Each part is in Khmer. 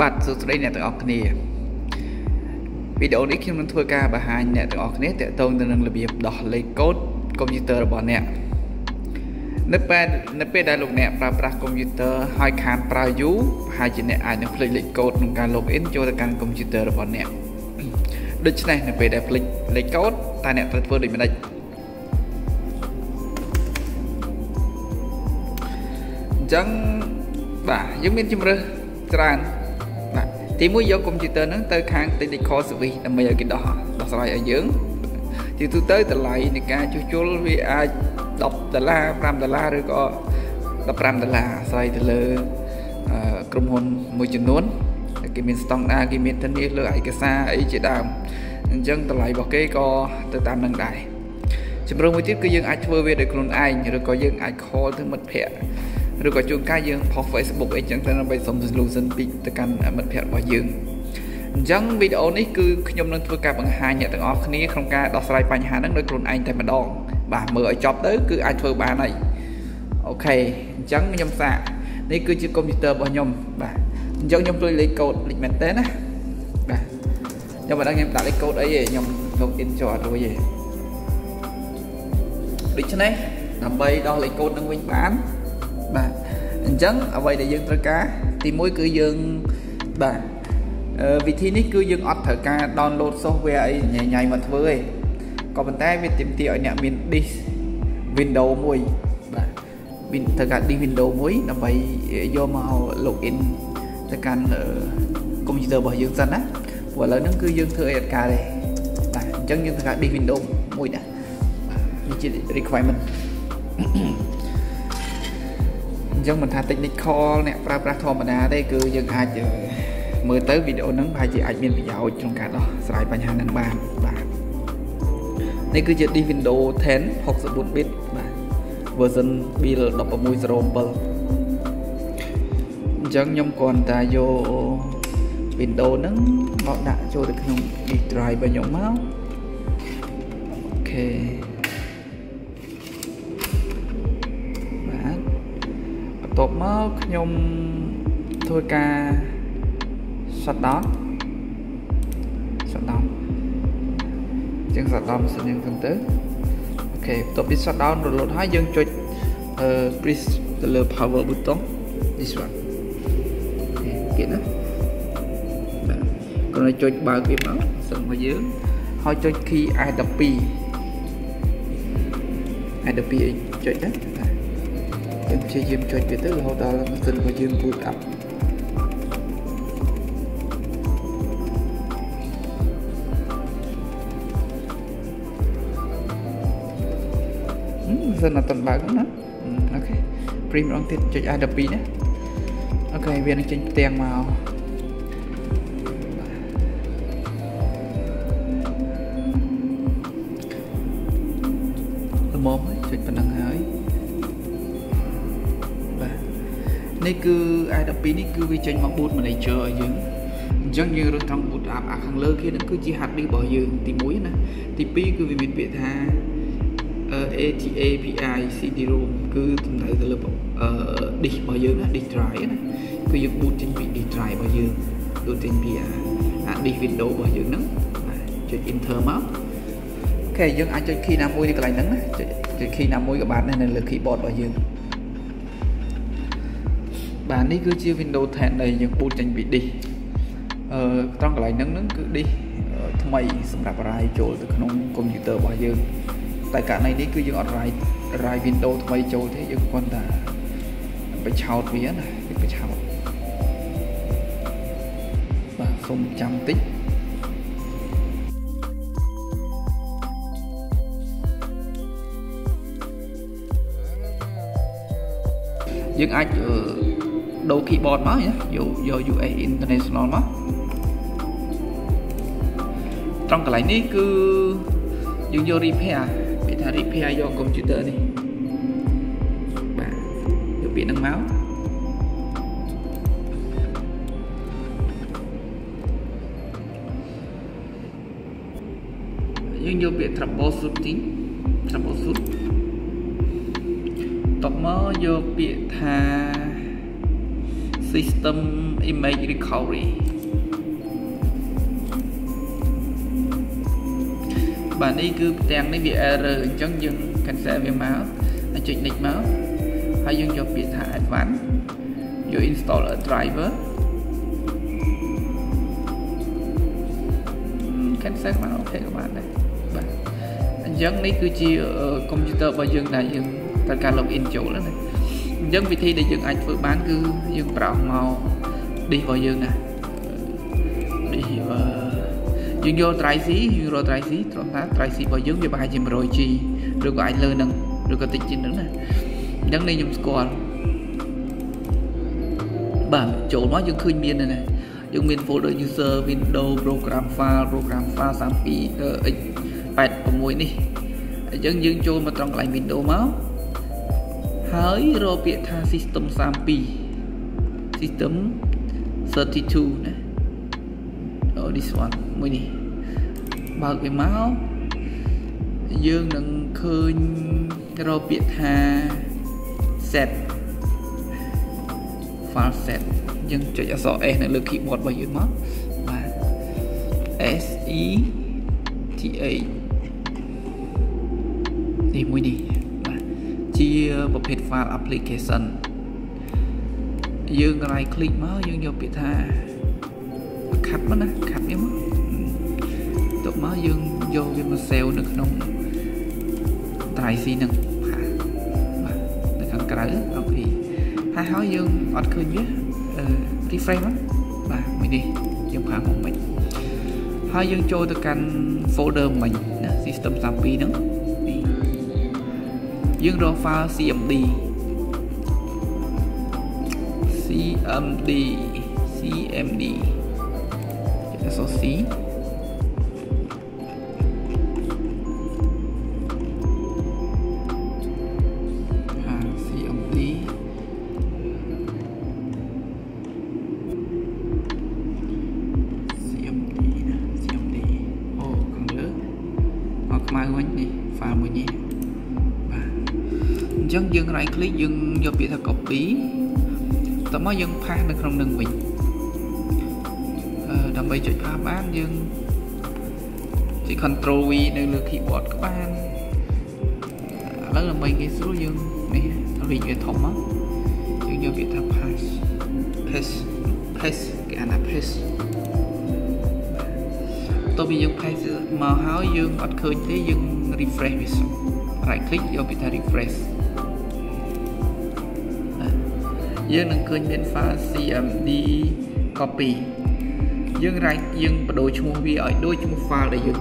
បាទសួស្តីអ្នកទាំងអស់គ្នាវីដេអូនេះខ្ញុំនឹងធ្វើការបង្ហាញអ្នកទាំងអស់គ្នាទាក់ទងទៅនឹងរបៀបដោះលេខកូដកុំព្យូទ័ររបស់អ្នកនៅពេលនៅពេលដែលលោកអ្នកប្រើប្រាស់កុំព្យូទ័រហើយខានប្រើយូរប្រហែលជាអ្នកអាចនឹងភ្លេចលេខកូដក្នុងការ login ចូលទៅកាន់កុំព្យូទ័ររបស់អ្នកដូច្នេះនៅពេលដែលភ្លេចលេខកូដតើអ្នកត្រូវធ្វើដូចម្តេចអញ្ចឹងបាទយើងមានជំរើសច្រើនបា ទទីមួយយកកុំព្យូទ័រហ្នឹងទៅខាង technical service ដើម្បីឲ្យគេដោះដោះស្រាយឲ្យយើងជាទូទៅតម្លៃនៃការជួសជុលវាអាច10ដុល្លារ5ដុល្លារឬក៏15ដុល្លារអាស្រ័យទៅលើក្រុមហ៊ុនមួយចំនួនគេមានស្តង់ដារគេមានធានាលើឯកសារអីជាដើមអញ្ចឹងតម្លៃរបស់គេក៏ទៅតាមនឹងដែរជំរឿនមួយទៀតគឺយើងអាចធ្វើវាដោយខ្លួនឯងឬក៏យើងអាច call ទៅមិត្តភ័ក្តិ ឬក៏ជួនកាលយើងផុស Facebook អីចឹងទៅដើម្បីសុំ solution ពីទៅកាន់មិត្តភ័ក្តិរបស់យើងអញ្ចឹងវីដេអូនេះគឺខ្ញុំនឹងធ្វើការបង្ហាញអ្នកទាំងអស់គ្នាក្នុងការដោះស្រាយបញ្ហាហ្នឹងដោយខ្លួនឯងតែម្ដង បាទមើលឲ្យចប់ទៅគឺអាចធ្វើបានហើយអូខេអញ្ចឹងខ្ញុំសាកនេះគឺជាកុំព្យូទ័ររបស់ខ្ញុំបាទអញ្ចឹងខ្ញុំជួយលេខកូដលេខមែនតើណាបាទខ្ញុំមិនដឹងខ្ញុំដាក់លេខកូដអីទេខ្ញុំ login ចូលអត់រួចទេដូច្នេះដើម្បីដោះលេខកូដនឹងវិញបាន បាទអញ្ចឹងអ្វីដែលយើងត្រូវការទី1គឺយើងបាទវិធីនេះគឺយើងអត់ត្រូវការ download software អីញ៉ៃញ៉ៃមកធ្វើទេក៏ប៉ុន្តែវាទាមទារឲ្យអ្នកមាន disk Windows មួយបាទមានត្រូវការ disk Windows មួយដើម្បីយកមក login ទៅកាន់កុំព្យូទ័ររបស់យើងសិនណាព្រោះឥឡូវហ្នឹងគឺយើងធ្វើអីអត់ការទេបាទអញ្ចឹងយើងត្រូវការ disk Windows មួយដែរនេះជា requirement អញ្ចឹងមិនថា technical អ្នកប្រើប្រាស់ធម្មតាទេគឺយើងអាចមើលទៅវីដេអូហ្នឹងប្រហែលជាអាចមានប្រយោជន៍ក្នុងការដោះស្រាយបញ្ហាហ្នឹងបានបាទនេះគឺជា disk Windows 10 64 bit បាទ version build 1607អញ្ចឹងខ្ញុំគ្រាន់តែយក Windows ហ្នឹងមកដាក់ចូលទៅក្នុង disk drive របស់ខ្ញុំមកអូខេ បន្ទាប់មកខ្ញុំធ្វើការ shut down shut down ចឹង shut down សិនយើងទៅទៅអូខេបន្ទាប់ពី shut down រលត់ហើយយើងចុចអឺ press ទៅលើ power button this one គេណាបាទគ្រាន់តែចុចបើកវាមកសិនមកយើងហើយចុច key I12 I12 ចុចណា យើងព្យាយាមចុចវាទៅរហូតដល់ម៉ាស៊ីនរបស់យើង boot up ម៉ាស៊ីនអត់ទាន់បើកណាអូខេ print ម្ដងទៀតចុច I12 ណាអូខេវានឹងចេញផ្ទាំងមក គឺ i12 នេះគឺវាចេញមក boot manager ឲ្យយើងអញ្ចឹងយើងរើសត្រង់ boot app អាខាងលើគេហ្នឹងគឺជា hard disk របស់យើងទី1ណាទី2គឺវាមានពាក្យថា ATA API CD-ROM គឺសំដៅទៅលើ disk របស់យើងណា disk drive ណាគឺយើង boot ចេញពី disk drive របស់យើង boot ចេញពីអា disk Windows របស់យើងហ្នឹងចុច enter មកអូខេយើងអាចចុច key ណាមួយនៅកន្លែងហ្នឹងណាចុចចុច key ណាមួយក៏បានដែរនៅលើ keyboard របស់យើង បាទនេះគឺជា Windows 10ដែលយើង boot ចេញពី disk អឺត្រង់កន្លែងហ្នឹងហ្នឹងគឺ disk ថ្មីសម្រាប់ write ចូលទៅក្នុងកុំព្យូទ័ររបស់យើងតែករណីនេះគឺយើងអត់ write write Windows ថ្មីចូលទេយើងគ្រាន់តែបញ្ឆោតវាណាគឺបញ្ឆោតបាទសូមចាំតិចយើងអាច ដូរ keyboard មកណាយកយក US International មកត្រង់កន្លែងនេះគឺយើងយក repair ពាក្យថា repair យក computer នេះបាទយកពាក្យហ្នឹងមកយើងយកពាក្យ troubleshooting troubleshoot តបមកយកពាក្យថា system image recovery បាទនេះគឺផ្ទាំងនេះវា error អញ្ចឹងយើង cancel វាមកហើយចុច next មកហើយយើងយកពាក្យថា advanced យក install a driver cancel មកអូខេក៏បានដែរបាទអញ្ចឹងនេះគឺជាកុំព្យូទ័ររបស់យើងដែលយើងត្រូវការ login ចូលណាអ ញ្ចឹងវិធីដែលយើងអាចធ្វើបានគឺយើងប្រោសមក disk របស់យើងណា disk យើងយក drive C យើងរក drive C ត្រង់ថា drive C របស់យើងវាប្រហែលជា 100G ឬក៏អាចលើនឹងឬក៏តិចជាងនឹងណាអញ្ចឹងនេះខ្ញុំស្គាល់បាទចូលមកយើងឃើញមានណាយើងមាន folder user window program file program file 32 x 86នេះអញ្ចឹងយើងចូលមកត្រង់កន្លែង window មក ហើយរកពាក្យថា system 32 system 32ណា oh this one មួយនេះបើកវាមកយើងនឹងឃើញរកពាក្យថា set file set យើងចុចអក្សរ S នៅលើ keyboard របស់យើងមកបាទ S E T H នេះមួយនេះបាទជាប្រភេទ file application យើង right click មកយើងយកពាក្យថាខាត់មកណាខាត់វាមកទុកមកយើងយកវាមក save នៅក្នុង drive C នឹងបាទនៅខាងក្រៅអូខេហើយហើយយើងអត់ឃើញវា refresh មកបាទមួយនេះយើងផាមកមិញហើយយើងចូលទៅកាន់ folder មិញណា system 32ហ្នឹង យើងរក file cmd cmd cmd អក្សរ c ញ្ចឹងយើង right click យើងយកពាក្យថា copy តមកយើងផាសនៅក្នុងនឹងវិញអឺដើម្បីចុចផាសបានយើងចុច control V នៅលើ keyboard ក៏បានឥឡូវដើម្បីងាយស្រួលយើងនេះរីកវាធំមកយើងយកពាក្យថា paste paste paste គេអានថា paste តើវាយើង paste មកហើយយើងអត់ឃើញទេយើង refresh វាសិន right click យកពីថា refresh យើងនឹងឃើញមាន file cmd copy យើង write យើងបដូរឈ្មោះវាឲ្យដូចឈ្មោះ file ដែលយើង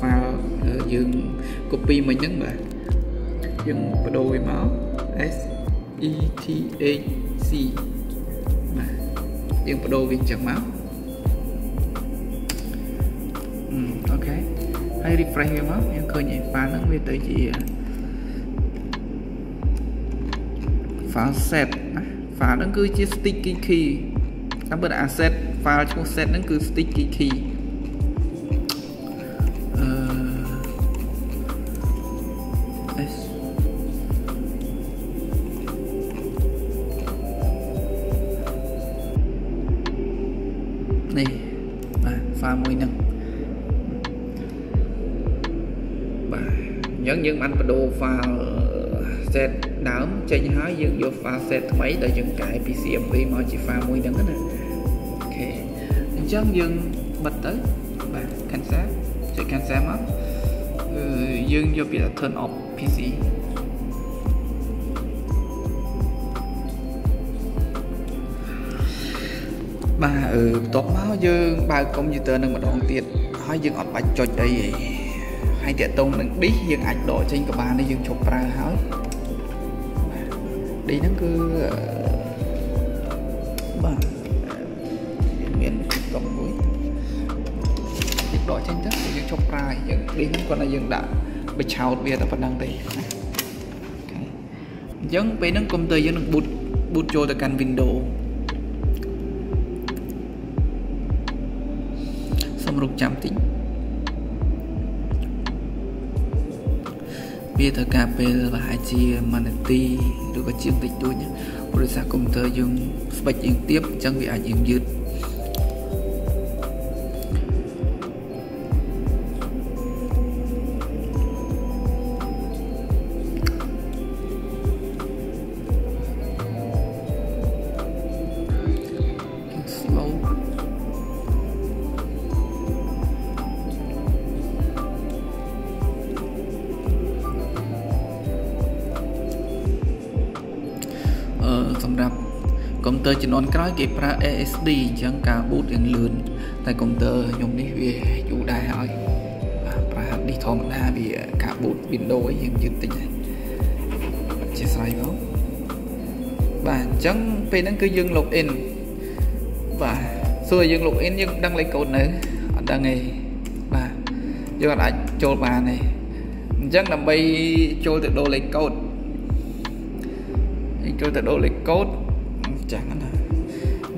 file យើង copy មិញហ្នឹងបាទយើងបដូរវាមក s e t h c បាទយើងបដូរវាអញ្ចឹងមកអូខេហើយ refresh វាមកយើងឃើញឯ file ហ្នឹងវាទៅជា file set ណា file ហ្នឹងគឺជា sticky key តាមពិត asset file ឈ្មោះ set ហ្នឹងគឺ sticky key អឺ S នេះបាទ file មួយហ្នឹងអញ្ចឹងយើងបានបដូរ file set ដើមចេញហើយយើងយក file set ថ្មីដែលយើងកែពី CMP មកជា file មួយហ្នឹងណាអូខេអញ្ចឹងយើងបិទទៅបាទ cancel ចុច cancel មកគឺយើងយកពាក្យ turn off PC បាទអឺបន្ទាប់មកយើងបើកកុំព្យូទ័រនឹងម្ដងទៀតហើយយើងអត់បាច់ចុចអីទេហើយតាក់ទងនឹង disk យើងអាចដកចេញក៏បានដែរយើងជប់ប្រើហើយ disk ហ្នឹងគឺបាទមានតុកមួយយើងដកចេញទៅយើងជប់ប្រើយើង disk ហ្នឹងគាត់ថាយើងដាក់បិឆោតវាតែប៉ុណ្្នឹងទេណាអញ្ចឹងពេលហ្នឹងកុំព្យូទ័រយើងនឹង boot boot ចូលទៅកាន់ Windows សូមរកចាំតិច វាត្រូវការពេលប្រហែលជា1នាទីឬក៏ជាងតិចតួចព្រោះសារកុំព្យូទ័រយើងស្បិចយើងទៀបអញ្ចឹងវាអាចយើងយឺត ទ័រជំនាន់ក្រោយគេប្រើ ASD អញ្ចឹងការ boot រៀងលឿនតែកុំព្យូទ័រខ្ញុំនេះវាយូរដែរហើយបាទប្រើ hard disk ធម្មតាវាការ boot Windows អីយើងយឺតតិចដែរអធិស្ឋានមកបាទអញ្ចឹងពេលហ្នឹងគឺយើង log in បាទសួរយើង log in យើងដឹងលេខកូដនៅអត់ដឹងទេបាទយើងអាចចូលបានទេអញ្ចឹងដើម្បីចូលទៅដូរលេខកូដចូលទៅដូរលេខកូដ ចាស់ណា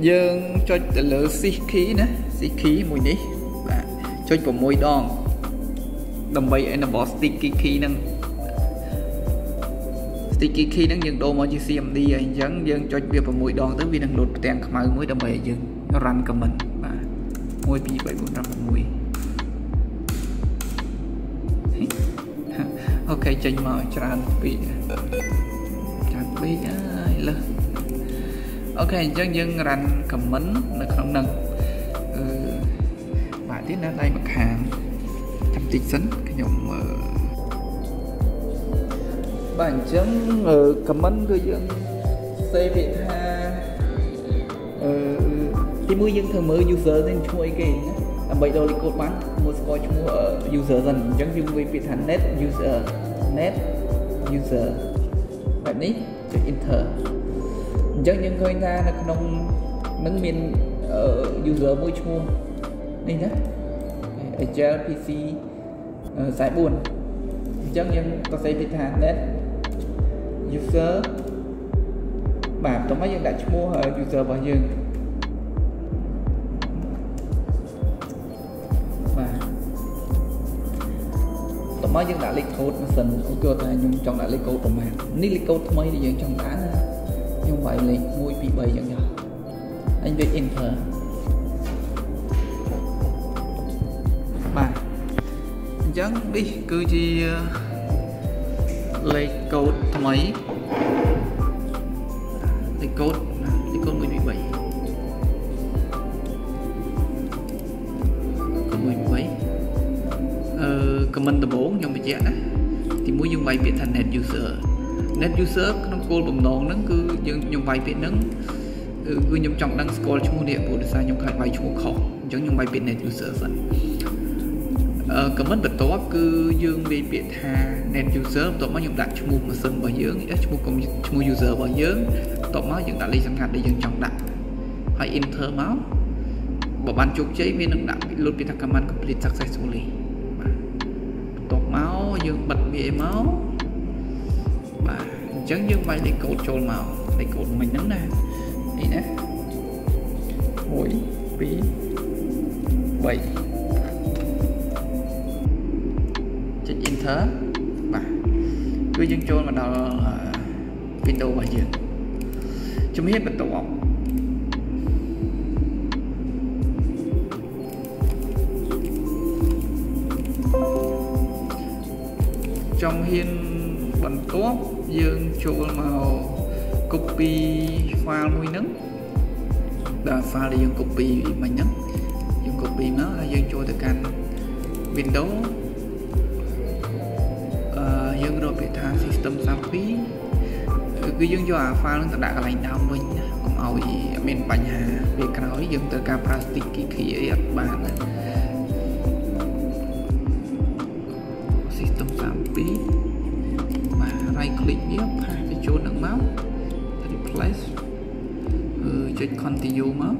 យើងចុចទៅលើ shift key ណា shift key មួយនេះបាទចុច6ដងដើម្បី enable sticky key ហ្នឹង sticky key ហ្នឹងយើងដូរមកជា CMD ហើយអញ្ចឹងយើងចុចវា6ដងទៅវានឹងលោតផ្ទាំងខ្មៅមួយដើម្បីឲ្យយើង run comment បាទ1 2 3 4 5 6អូខេចេញមកច្រើនពេកច្រើនពេកហើយលើស អូខេអញ្ចឹងយើងរ៉ាន់ comment នៅក្នុងនឹងអឺបាទទៀតនៅដៃម្ខាងចាំតិចសិនខ្ញុំមើលបាទអញ្ចឹង comment គឺយើង save វាថាអឺទីមួយយើងធ្វើមើល user នេះឈ្មោះអីគេណាដើម្បីដូរលេខកូដបានមួយស្គាល់ឈ្មោះ user សិនអញ្ចឹងយើងវាពាក្យថា net user net user បែបនេះចុច enter អញ្ចឹងយើងឃើញថានៅក្នុងនឹងមាន user មួយឈ្មោះនេះណា Agile PC 44អញ្ចឹងយើងក៏សេពីថា net user បាទតោះមកយើងដាក់ឈ្មោះ user របស់យើងមកយើងដាក់លេខកូដម៉ាស៊ីនឧទាហរណ៍ថាខ្ញុំចង់ដាក់លេខកូដប្រមាណនេះលេខកូដថ្មីដែលយើងចង់ដាក់ណា ខ្ញុំវាយលេខ1 2 3អញ្ចឹងចុះអញវា enter បាទអញ្ចឹងនេះគឺជាលេខកូដថ្មីលេខកូដលេខកូដ1 2 3 comment ដំបូងខ្ញុំបញ្ជាក់ណាទីមួយយើងវាយពាក្យថា net user net user ក្នុងគោលបំណងហ្នឹងគឺយើងខ្ញុំវាយពាក្យហ្នឹងគឺខ្ញុំចង់ដឹងស្គាល់ឈ្មោះនេះព្រោះដោយសារខ្ញុំខ្លាចវាយឈ្មោះខុសអញ្ចឹងខ្ញុំវាយពាក្យ net user សិនអឺ comment បន្ទាប់គឺយើងវាយពាក្យថា net user បន្ទាប់មកខ្ញុំដាក់ឈ្មោះម៉ាស៊ីនរបស់យើងឈ្មោះឈ្មោះ user របស់យើងបន្ទាប់មកយើងដាក់លេខសង្កាត់ដែលយើងចង់ដាក់ហើយ enter មកបើបានជោគជ័យវានឹងដាក់លុតពីថា command complete successfully យើងបិទវាមកបាទអញ្ចឹងយើងវាយលេខកូដចូលមក លេខកូដមិញហ្នឹងណានេះណា1 2 3ចុច enter បាទគឺយើងចូលមកដល់ Windows របស់យើងជំហាន បន្ទាប់ចំហ៊ានបន្ទាប់យើងចូលមក copy file មួយហ្នឹងដល់ file ដែលយើង copy មិញហ្នឹងយើង copy មកហើយយើងចូលទៅកាន់ Windows អឺយើងរកពាក្យថា system 32គឺយើងយកអា file ហ្នឹងទៅដាក់កន្លែងដើមវិញណាកុំឲ្យមានបញ្ហាពេលក្រោយយើងត្រូវការប្រើ sticky key អីអត់បានណា system 32បាទ right click វាផាសទៅចូលនឹងមក replace គឺចុច continue មក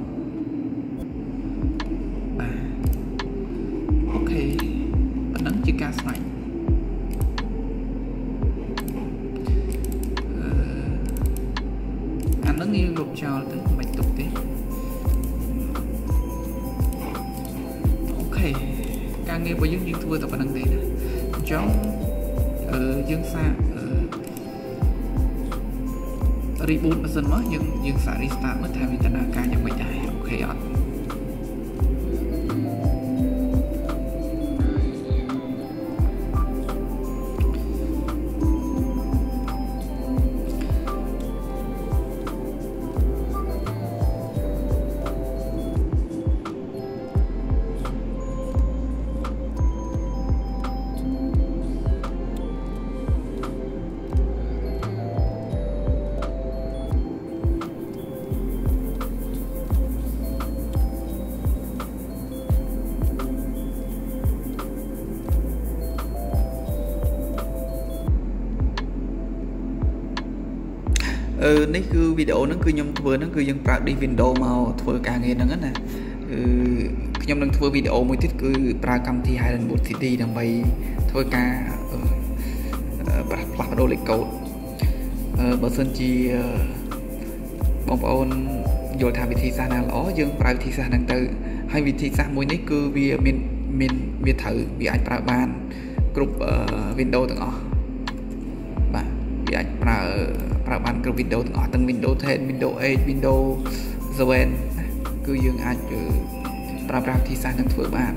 បាទអូខេប៉ុណ្ណឹងជាការស្វែងអានឹងយើងលុបចោលទៅមិនទុកទេអូខេការងាររបស់យើងយើងធ្វើតែប៉ុណ្្នឹងទេណាអញ្ចឹងអឺយើងសាក reboot ម៉ាស៊ីនមកយើងយើងសាក restart មើលថាវាដំណើរការយ៉ាងម៉េចដែរអូខេអត់ នេះគឺវីដេអូហ្នឹងគឺខ្ញុំធ្វើហ្នឹងគឺយើងប្រើ disk window មកធ្វើការងារហ្នឹងណាគឺខ្ញុំនឹងធ្វើវីដេអូមួយទៀតគឺប្រើកម្មវិធី Highland Boot CD ដើម្បីធ្វើការផ្លាស់ប្ដូរលេខកូដអឺបើសិនជាបងប្អូនយល់ថាវិធីសាស្ត្រណាល្អយើងប្រើវិធីសាស្ត្រហ្នឹងទៅហើយវិធីសាស្ត្រមួយនេះគឺវាមានមានវាត្រូវវាអាចប្រើបានគ្រប់ Windows ទាំងអស់បាទវាអាចប្រើ ប្រើបានគ្រប់ Windows ទាំងអស់ទាំង Windows 10 Windows 8 Windows 7គឺយើងអាចប្រើប្រាស់វិធីសាស្ត្រនឹងធ្វើបាន